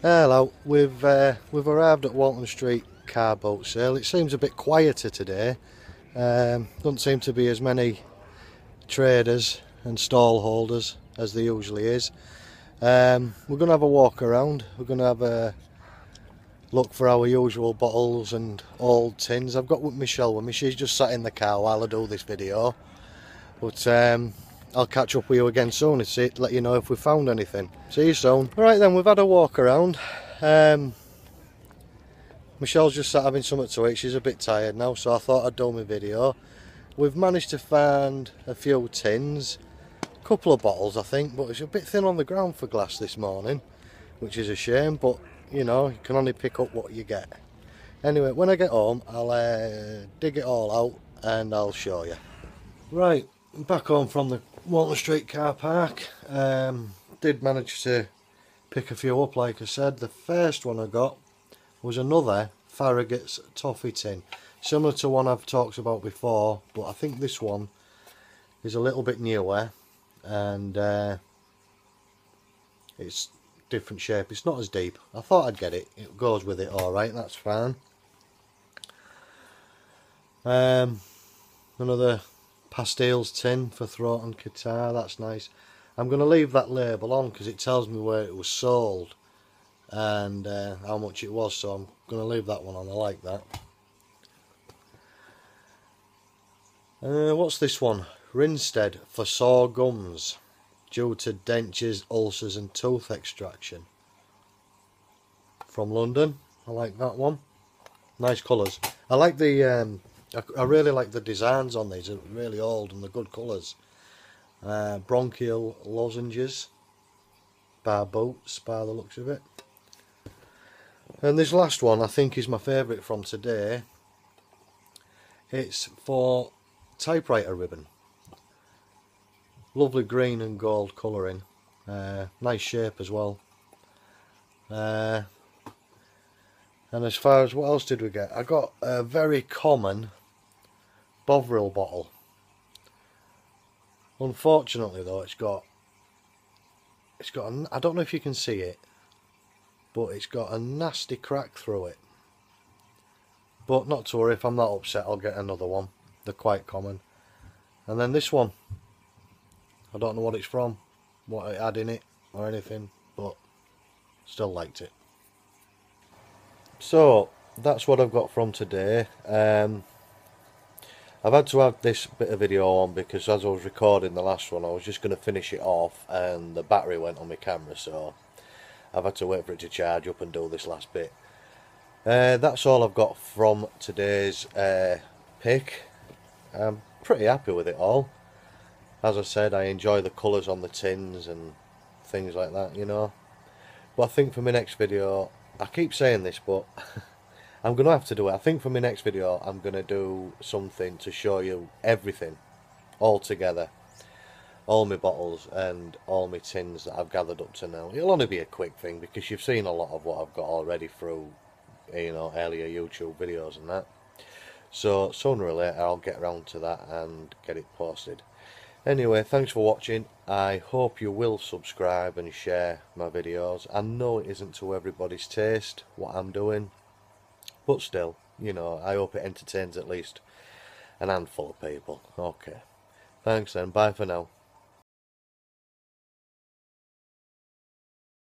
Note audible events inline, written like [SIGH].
Hello, we've uh, we've arrived at Walton Street car boot sale. It seems a bit quieter today. Um, doesn't seem to be as many traders and stall holders as there usually is. Um, we're going to have a walk around. We're going to have a look for our usual bottles and old tins. I've got with Michelle with me. She's just sat in the car while I do this video. But um, I'll catch up with you again soon and see, let you know if we found anything. See you soon. Alright then, we've had a walk around. Um, Michelle's just sat having something to eat. She's a bit tired now, so I thought I'd do my video. We've managed to find a few tins, a couple of bottles I think, but it's a bit thin on the ground for glass this morning, which is a shame, but you know, you can only pick up what you get. Anyway, when I get home, I'll uh, dig it all out and I'll show you. Right, back home from the Walton Street car park. Um, did manage to pick a few up like I said. The first one I got was another Farragut's toffee tin. Similar to one I've talked about before, but I think this one is a little bit newer and uh, it's different shape. It's not as deep. I thought I'd get it. It goes with it alright, that's fine. Um, another pastilles tin for throat and catarrh, that's nice. I'm going to leave that label on because it tells me where it was sold and uh, how much it was so I'm going to leave that one on, I like that. Uh, what's this one? Rinstead for sore gums due to dentures, ulcers and tooth extraction. From London, I like that one. Nice colours. I like the, um, I, I, really like the designs on these, they're really old and they're good colours. Uh, bronchial lozenges, bar boots, by the looks of it. And this last one I think is my favourite from today. It's for typewriter ribbon lovely green and gold colouring uh, nice shape as well uh, and as far as what else did we get I got a very common Bovril bottle. Unfortunately though it's got it's got I don't know if you can see it but it's got a nasty crack through it. But not to worry if I'm not upset I'll get another one. They're quite common. And then this one. I don't know what it's from, what it had in it or anything, but still liked it. So that's what I've got from today. Um, I've had to have this bit of video on because as I was recording the last one I was just going to finish it off and the battery went on my camera so I've had to wait for it to charge up and do this last bit. Uh, that's all I've got from today's uh, pick. I'm pretty happy with it all as I said I enjoy the colours on the tins and things like that you know but I think for my next video I keep saying this but [LAUGHS] I'm gonna have to do it I think for my next video I'm gonna do something to show you everything all together all my bottles and all my tins that I've gathered up to now it'll only be a quick thing because you've seen a lot of what I've got already through you know earlier YouTube videos and that so sooner or later I'll get around to that and get it posted Anyway, thanks for watching. I hope you will subscribe and share my videos. I know it isn't to everybody's taste, what I'm doing. But still, you know, I hope it entertains at least an handful of people. Okay. Thanks then. Bye for now.